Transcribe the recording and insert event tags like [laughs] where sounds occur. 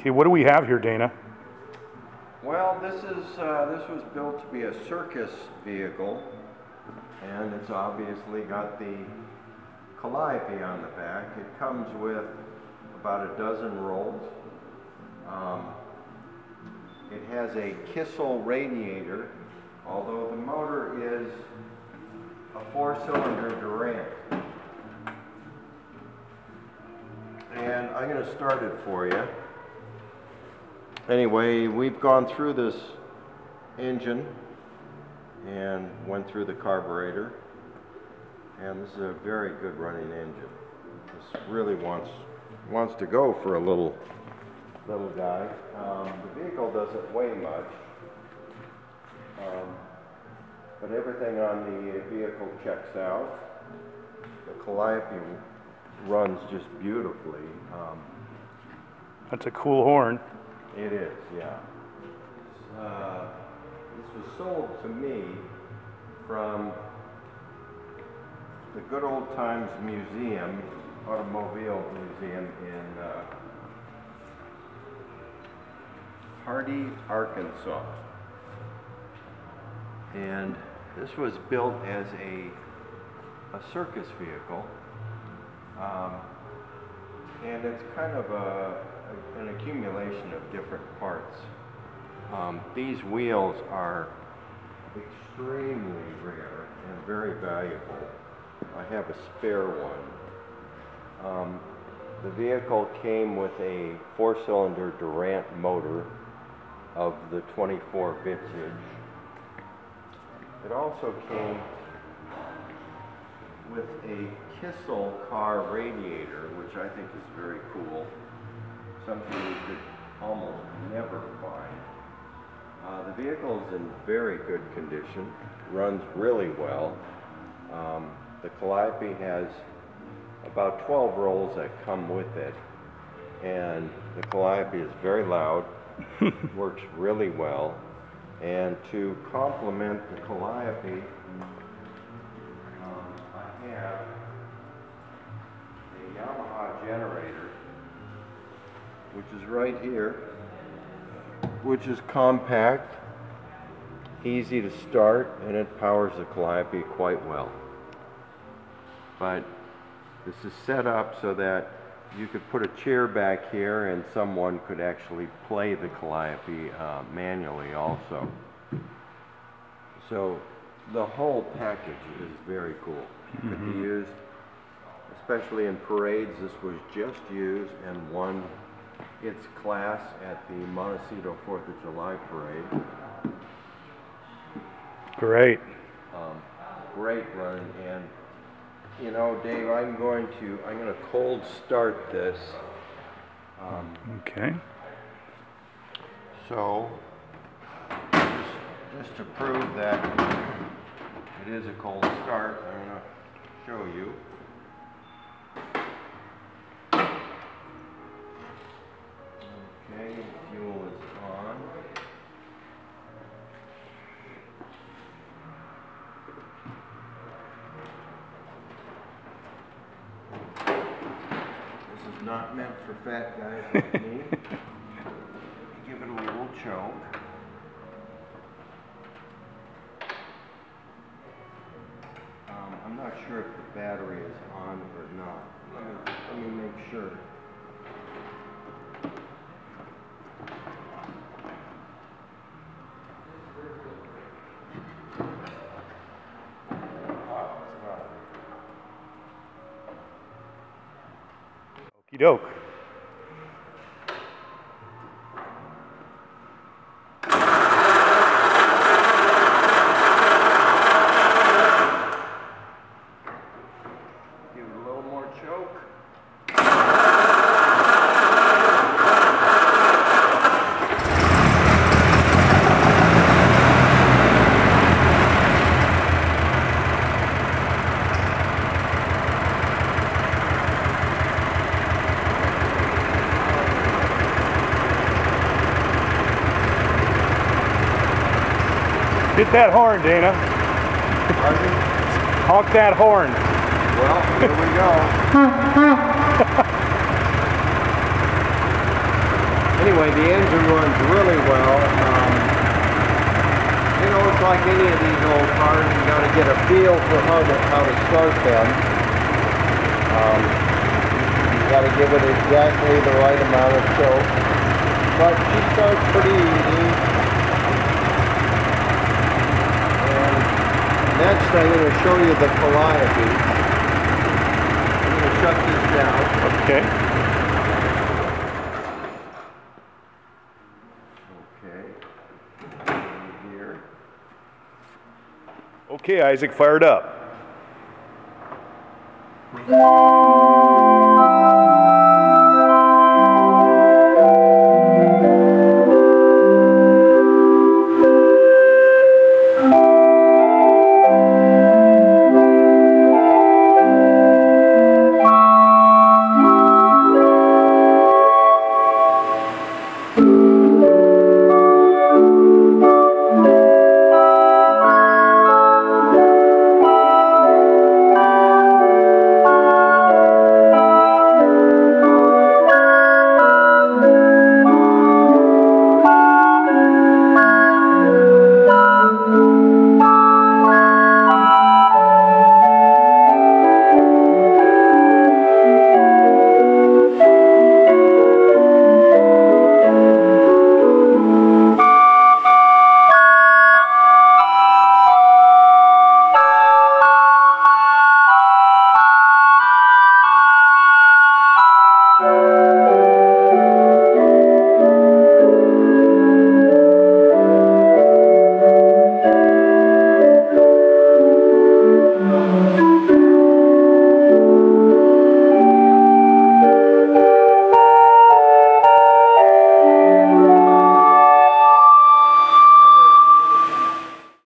Okay, what do we have here, Dana? Well, this is, uh, this was built to be a circus vehicle, and it's obviously got the calliope on the back. It comes with about a dozen rolls. Um, it has a Kissel radiator, although the motor is a four-cylinder Durant. And I'm going to start it for you. Anyway, we've gone through this engine and went through the carburetor. And this is a very good running engine. This really wants wants to go for a little little guy. Um, the vehicle doesn't weigh much, um, but everything on the vehicle checks out. The calliope runs just beautifully. Um, That's a cool horn. It is, yeah. Uh, this was sold to me from the Good Old Times Museum, Automobile Museum in uh, Hardy, Arkansas. And this was built as a, a circus vehicle. Um, and it's kind of a, an accumulation of different parts. Um, these wheels are extremely rare and very valuable. I have a spare one. Um, the vehicle came with a four-cylinder Durant motor of the 24 vintage. It also came with a Kissel car radiator, which I think is very cool. Something you could almost never find. Uh, the vehicle is in very good condition, runs really well. Um, the Calliope has about 12 rolls that come with it, and the Calliope is very loud, [laughs] works really well, and to complement the Calliope, um, I have a Yamaha generator, which is right here, which is compact, easy to start, and it powers the Calliope quite well. But this is set up so that you could put a chair back here and someone could actually play the Calliope uh, manually also. So the whole package is very cool. Could be used, especially in parades. This was just used and won its class at the Montecito Fourth of July parade. Great. Um, great run, and you know, Dave, I'm going to I'm going to cold start this. Um, Okay. so, just, just to prove that it is a cold start, I'm going to show you. Not meant for fat guys [laughs] like me. Give it a little choke. Um, I'm not sure if the battery is on or not. Let me, let me make sure. Doke. Give it a little more choke. Hit that horn, Dana. Honk that horn. Well, here we go. [laughs] Anyway, the engine runs really well. Um, you know, it's like any of these old cars. You got to get a feel for how to how to start them. Um, you got to give it exactly the right amount of choke. But she starts pretty easy. And next, I'm going to show you the Calliope. I'm going to shut this down. Okay. Okay. Here. Okay, Isaac, fired up.